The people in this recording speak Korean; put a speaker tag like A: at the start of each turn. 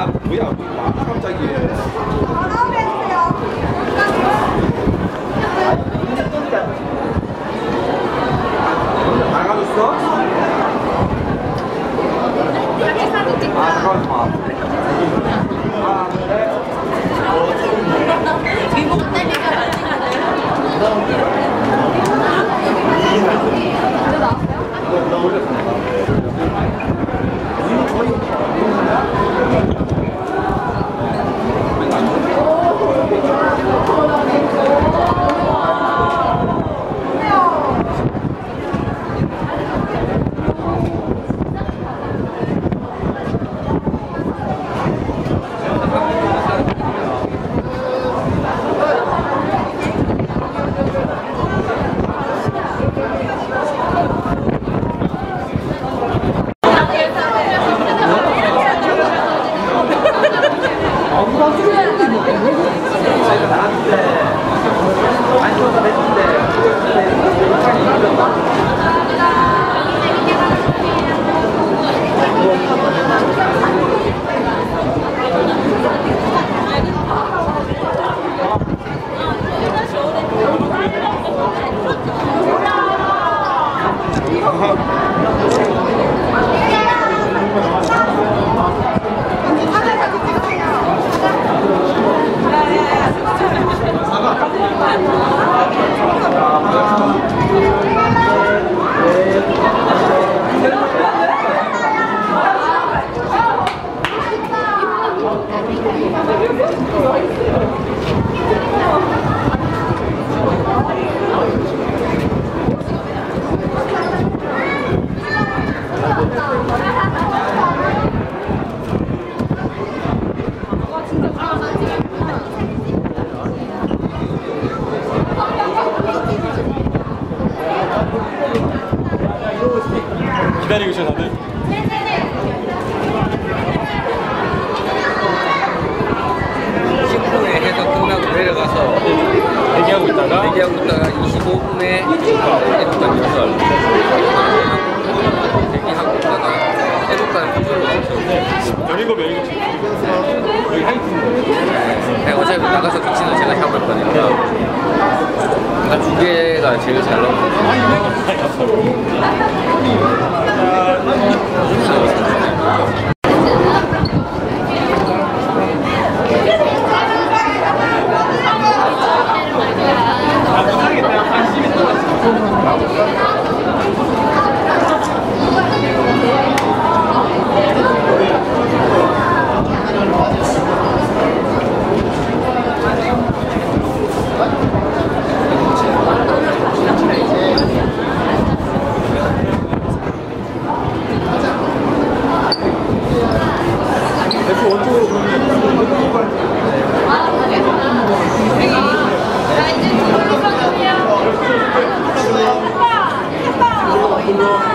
A: 아 뭐야 뭐 갑자기. 나가줬어? 아 잠깐만. 아 그래? 기다리고 있어 다들.
B: 에 해서 끝나고 내려가서
A: 대기하고 있다가
B: 대기하고 있다가 25분에 애국단 연설 메리고
A: 메리고 여기 하이틴
B: 어제 나가서 격신을 제가 잡았거든요. 뭔가 두 개가 제일 잘 나온 것 Lord.